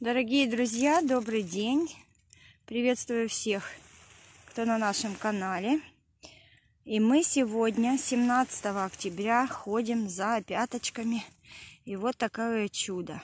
Дорогие друзья, добрый день! Приветствую всех, кто на нашем канале. И мы сегодня, 17 октября, ходим за опяточками. И вот такое чудо.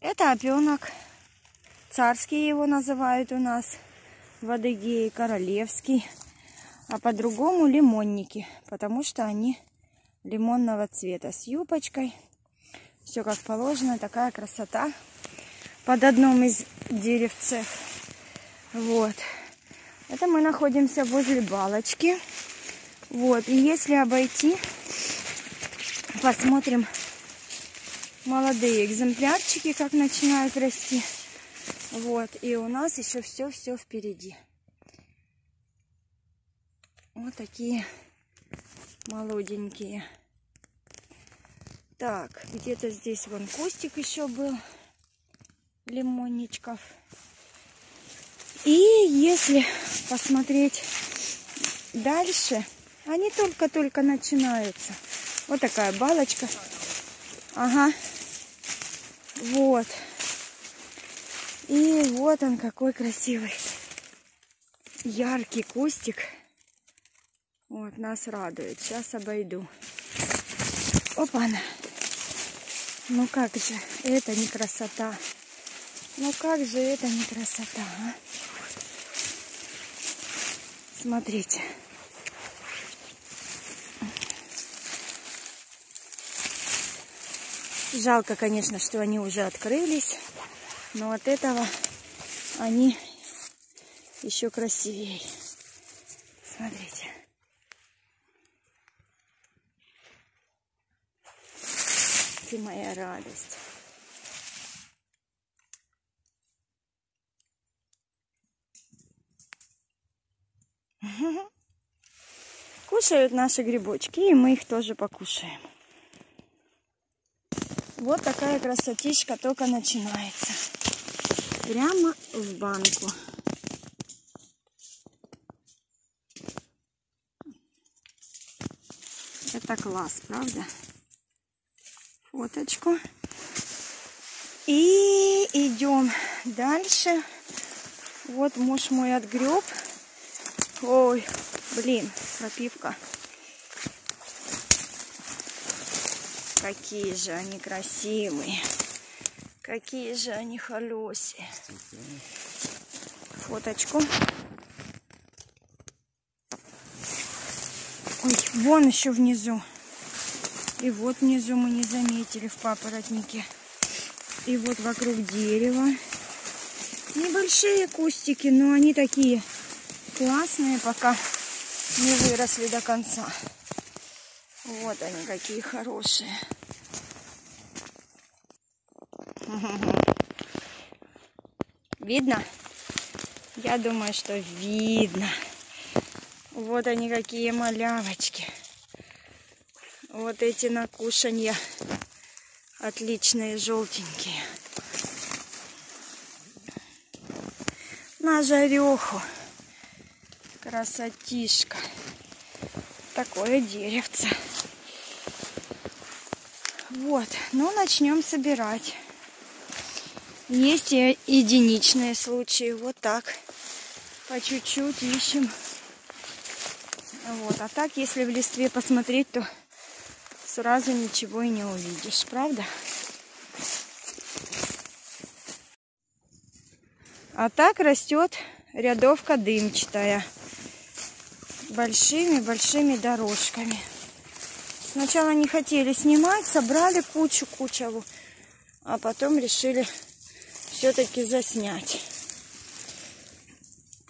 Это опенок, царский его называют у нас в Адыгее, королевский. А по-другому лимонники, потому что они лимонного цвета с юбочкой. Все как положено, такая красота под одном из деревцев. Вот. Это мы находимся возле балочки. Вот. И если обойти, посмотрим молодые экземплярчики, как начинают расти. Вот. И у нас еще все-все впереди. Вот такие молоденькие. Так, где-то здесь вон кустик еще был лимонничков. И если посмотреть дальше, они только-только начинаются. Вот такая балочка. Ага. Вот. И вот он какой красивый. Яркий кустик. Вот, нас радует. Сейчас обойду. Опа-на. Ну как же, это не красота. Ну как же это не красота, а? Смотрите. Жалко, конечно, что они уже открылись, но от этого они еще красивее. Смотрите. Ты моя радость. Кушают наши грибочки, и мы их тоже покушаем. Вот такая красотища только начинается. Прямо в банку. Это класс, правда? Фоточку. И идем дальше. Вот муж мой отгреб. Ой, блин, пропивка. Какие же они красивые. Какие же они холоси. Фоточку. Ой, вон еще внизу. И вот внизу мы не заметили в папоротнике. И вот вокруг дерева. Небольшие кустики, но они такие классные, пока не выросли до конца. Вот они какие хорошие. Видно? Я думаю, что видно. Вот они какие малявочки. Вот эти накушанья отличные, желтенькие. На жареху. Красотишка. Такое деревце. Вот. Ну, начнем собирать. Есть и единичные случаи. Вот так. По чуть-чуть ищем. Вот. А так, если в листве посмотреть, то сразу ничего и не увидишь. Правда? А так растет рядовка дымчатая большими-большими дорожками. Сначала не хотели снимать, собрали кучу-кучу, а потом решили все-таки заснять.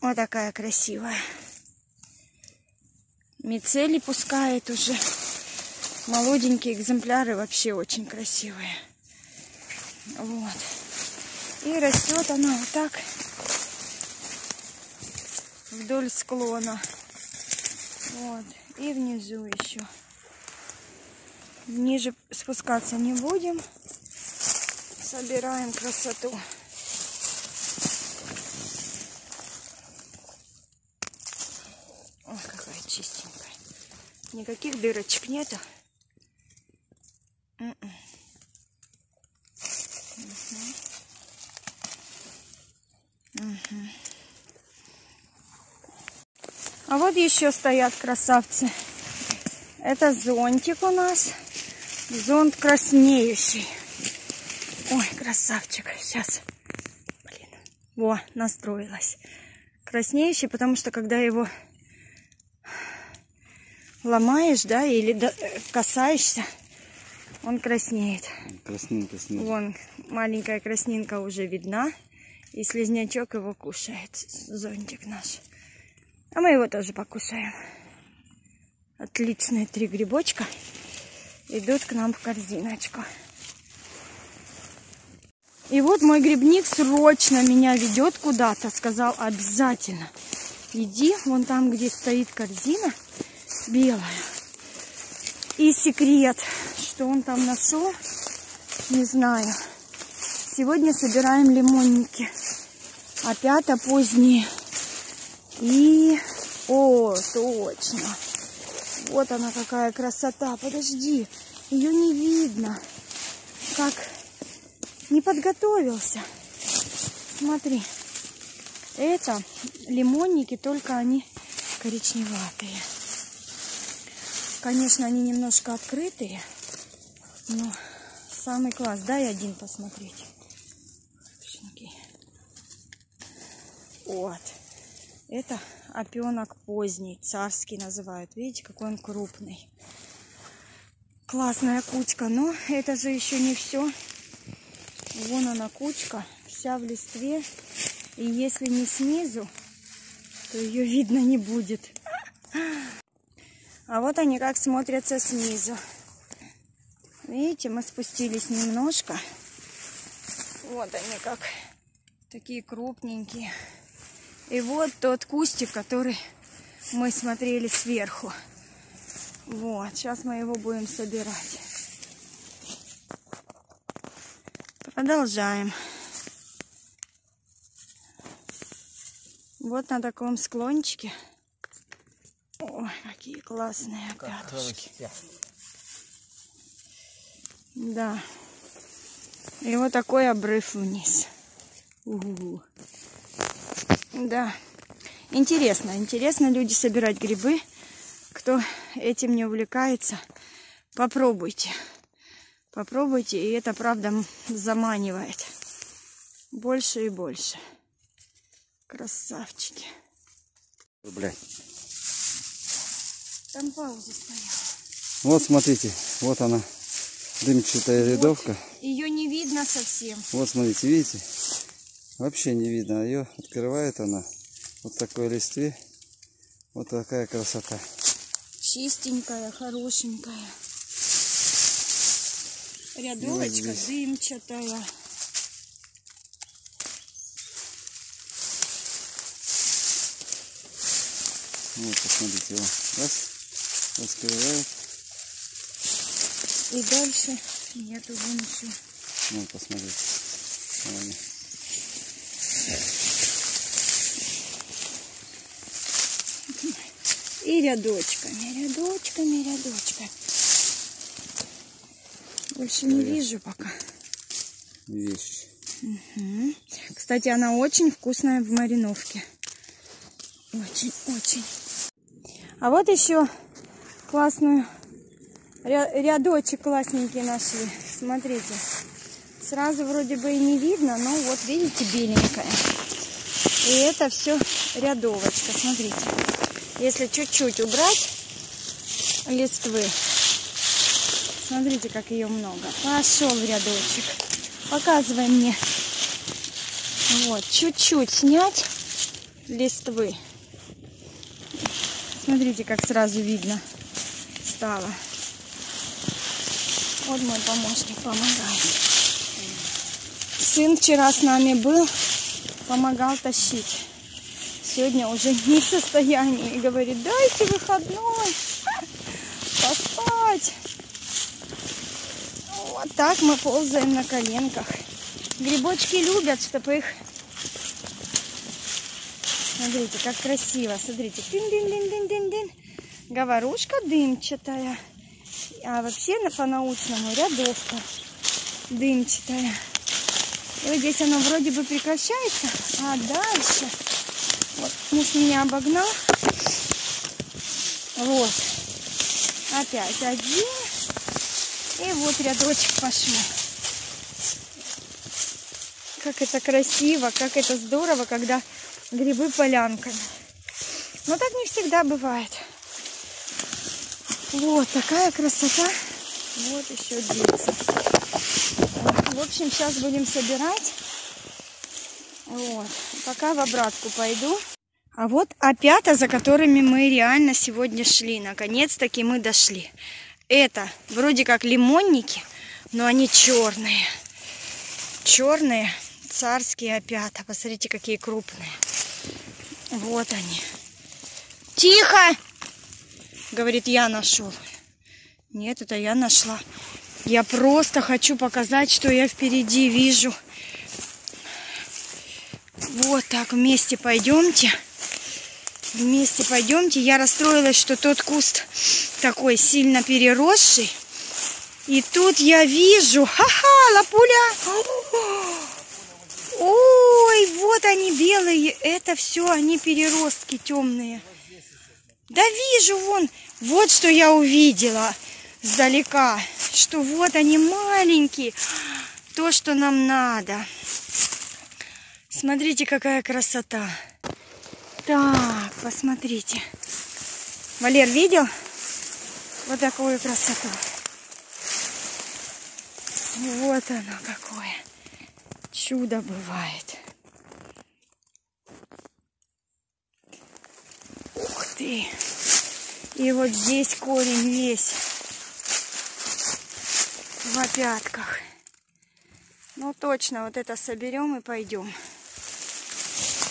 Вот такая красивая. Мицели пускает уже. Молоденькие экземпляры вообще очень красивые. Вот. И растет она вот так вдоль склона. Вот. И внизу еще. Ниже спускаться не будем. Собираем красоту. О, какая чистенькая. Никаких дырочек нету. М-м. А вот еще стоят красавцы. Это зонтик у нас. Зонт краснеющий. Ой, красавчик. Сейчас. Блин. Во, настроилась. Краснеющий, потому что когда его ломаешь, да, или касаешься, он краснеет. Краснинка снизу. Вон, маленькая краснинка уже видна. И слизнячок его кушает, зонтик наш. А мы его тоже покушаем. Отличные три грибочка идут к нам в корзиночку. И вот мой грибник срочно меня ведет куда-то. Сказал, обязательно иди вон там, где стоит корзина белая. И секрет, что он там нашел, не знаю. Сегодня собираем лимонники. Опята поздние. И... О, точно. Вот она какая красота. Подожди. Ее не видно. Как не подготовился. Смотри. Это лимонники, только они коричневатые. Конечно, они немножко открытые, но самый класс. Дай один посмотреть. Вот. Это опенок поздний, царский называют. Видите, какой он крупный. Классная кучка, но это же еще не все. Вон она кучка, вся в листве. И если не снизу, то ее видно не будет. А вот они как смотрятся снизу. Видите, мы спустились немножко. Вот они как такие крупненькие. И вот тот кустик, который мы смотрели сверху. Вот, сейчас мы его будем собирать. Продолжаем. Вот на таком склончике Ой, какие классные пятушки. Да. И вот такой обрыв вниз. Угу. Да. Интересно, интересно люди собирать грибы. Кто этим не увлекается, попробуйте. Попробуйте, и это правда заманивает. Больше и больше. Красавчики. Блядь. Там пауза стояла. Вот смотрите, вот она, дымчатая вот. рядовка. Ее не видно совсем. Вот смотрите, видите? Вообще не видно. Ее открывает она вот такой листве. Вот такая красота. Чистенькая, хорошенькая. Рядовочка вот дымчатая. Вот, посмотрите, вот. Раз раскрывает. И дальше нету вон еще. Ну, посмотрите. И рядочками, рядочками, рядочками. Больше не вижу пока. Видишь. Угу. Кстати, она очень вкусная в мариновке. Очень, очень. А вот еще классную рядочек классненький нашли. Смотрите. Сразу вроде бы и не видно, но вот видите, беленькая. И это все рядовочка. Смотрите. Если чуть-чуть убрать листвы, смотрите, как ее много. Пошел рядочек. Показывай мне. Вот, чуть-чуть снять листвы. Смотрите, как сразу видно стало. Вот мой помощник помогает. Сын вчера с нами был, помогал тащить. Сегодня уже не в состоянии. И говорит, дайте выходной, поспать. Вот так мы ползаем на коленках. Грибочки любят, чтобы их Смотрите, как красиво. Смотрите. Дин-дин-дин-дин-дин-дин. Говорушка дымчатая. А вообще по-научному рядовка дымчатая. И вот здесь оно вроде бы прекращается, а дальше вот муж меня обогнал. Вот. Опять один. И вот рядочек пошел. Как это красиво, как это здорово, когда грибы полянками. Но так не всегда бывает. Вот такая красота. Вот еще длится. Общем, сейчас будем собирать. Вот. Пока в обратку пойду. А вот опята, за которыми мы реально сегодня шли. Наконец-таки мы дошли. Это вроде как лимонники, но они черные. Черные царские опята. Посмотрите, какие крупные. Вот они. Тихо! Говорит, я нашел. Нет, это я нашла. Я просто хочу показать, что я впереди вижу. Вот так, вместе пойдемте. Вместе пойдемте. Я расстроилась, что тот куст такой сильно переросший. И тут я вижу, ха-ха, лапуля. Ой, вот они белые. Это все, они переростки темные. Да вижу, вон, вот что я увидела сдалека, что вот они маленькие, то, что нам надо. Смотрите, какая красота. Так, посмотрите. Валер, видел? Вот такую красоту. Вот оно какое. Чудо бывает. Ух ты! И вот здесь корень весь в опятках. Ну точно, вот это соберем и пойдем.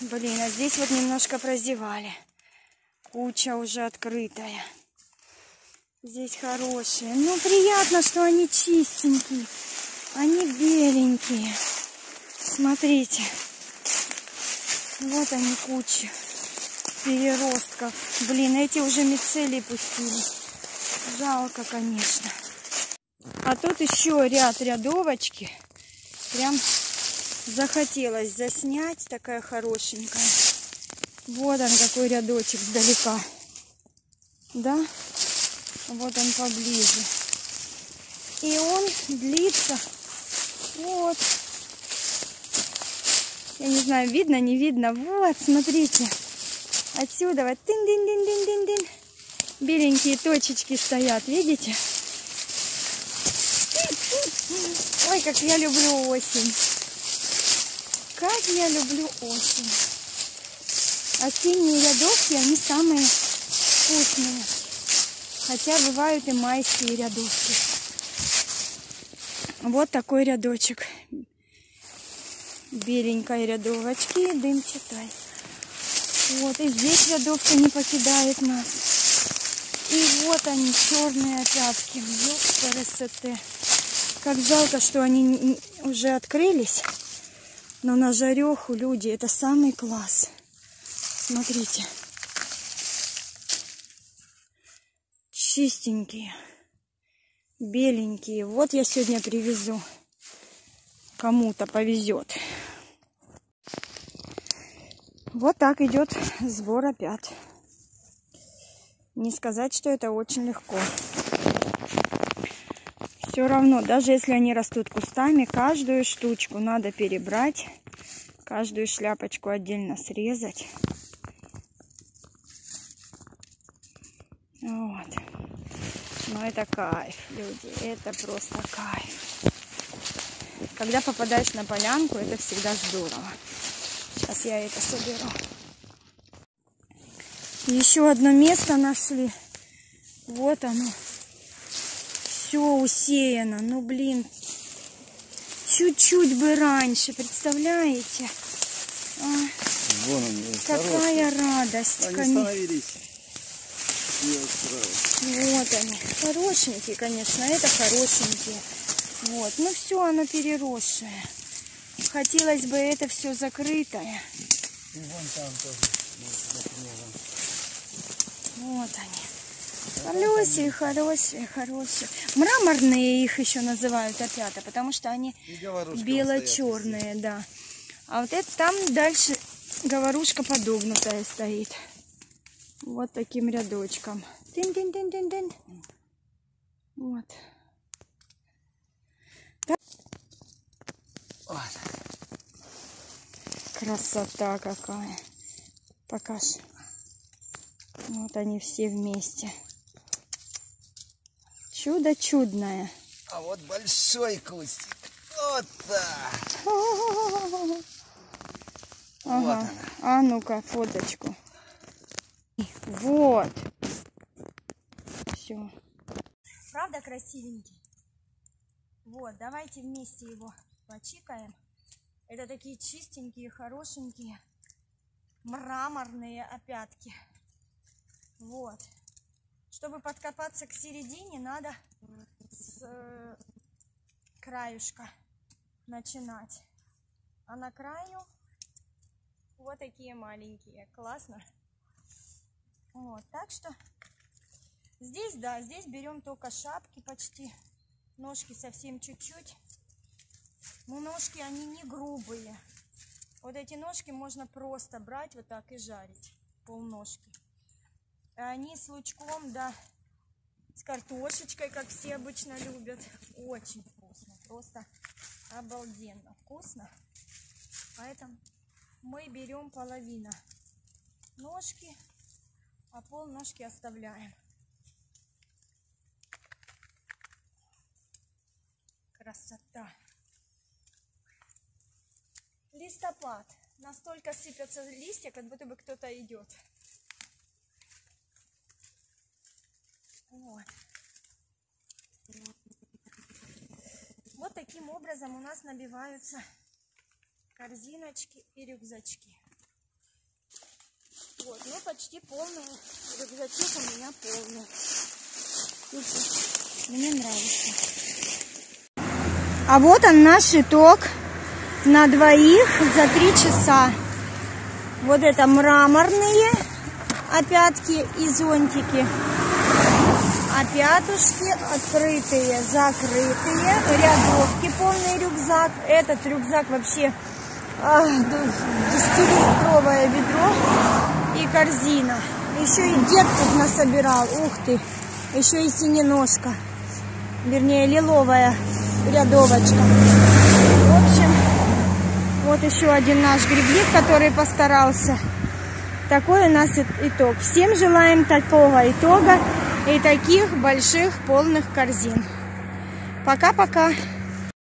Блин, а здесь вот немножко прозевали. Куча уже открытая. Здесь хорошие. Ну, приятно, что они чистенькие. Они беленькие. Смотрите. Вот они куча переростков. Блин, эти уже мицелии пустили. Жалко, конечно. А тут еще ряд рядовочки. Прям захотелось заснять. Такая хорошенькая. Вот он какой рядочек сдалека. Да? Вот он поближе. И он длится. Вот. Я не знаю, видно, не видно. Вот, смотрите. Отсюда вот тын-дын-дын-дын-дын-дын. Беленькие точечки стоят, видите? Ой, как я люблю осень. Как я люблю осень. Осенние рядовки, они самые вкусные. Хотя бывают и майские рядовки. Вот такой рядочек. Беленькой рядовочки, дымчатой. Вот, и здесь рядовка не покидает нас. И вот они, черные опятки. Ёпта Как жалко, что они уже открылись. Но на жареху люди, это самый класс. Смотрите. Чистенькие. Беленькие. Вот я сегодня привезу. Кому-то повезет. Вот так идет сбор опят. Не сказать, что это очень легко. Все равно, даже если они растут кустами, каждую штучку надо перебрать, каждую шляпочку отдельно срезать. Вот. Но это кайф, люди, это просто кайф. Когда попадаешь на полянку, это всегда здорово. Сейчас я это соберу. Еще одно место нашли. Вот оно. Все усеяно. Ну, блин. Чуть-чуть бы раньше, представляете? А, Вон они, какая радость. Они коне- становились. Вот они. Хорошенькие, конечно. Это хорошенькие. Вот. Ну все, оно переросшее. Хотелось бы это все закрытое. И вон там тоже. Вот они. Хорошие, хорошие, хорошие. Мраморные их еще называют опята, потому что они бело-черные, да. А вот это там дальше говорушка подогнутая стоит. Вот таким рядочком. Тын-тын-тын-тын-тын. Вот. Вот. Красота какая. Покажи. Вот они все вместе. Чудо чудное. А вот большой кустик. Вот так. Ага. А ну-ка, фоточку. Вот. Все. Правда красивенький? Вот, давайте вместе его почикаем. Это такие чистенькие, хорошенькие, мраморные опятки. Вот. Чтобы подкопаться к середине, надо с э, краюшка начинать. А на краю вот такие маленькие. Классно. Вот, так что здесь, да, здесь берем только шапки почти. Ножки совсем чуть-чуть. Но ножки, они не грубые. Вот эти ножки можно просто брать вот так и жарить. Полножки. Они с лучком, да, с картошечкой, как все обычно любят. Очень вкусно. Просто обалденно вкусно. Поэтому мы берем половину ножки, а пол ножки оставляем. Красота. Листопад. Настолько сыпятся листья, как будто бы кто-то идет. Вот. Таким образом у нас набиваются корзиночки и рюкзачки. Вот, ну почти полные. Рюкзачок у меня полный. Мне нравится. А вот он наш итог на двоих за три часа. Вот это мраморные опятки и зонтики. Опятушки открытые, закрытые. Рядовки полный рюкзак. Этот рюкзак вообще а, 10-литровое ведро и корзина. Еще и дед тут насобирал. Ух ты. Еще и синеножка. Вернее, лиловая рядовочка. В общем, вот еще один наш грибник, который постарался. Такой у нас итог. Всем желаем такого итога и таких больших полных корзин. Пока-пока.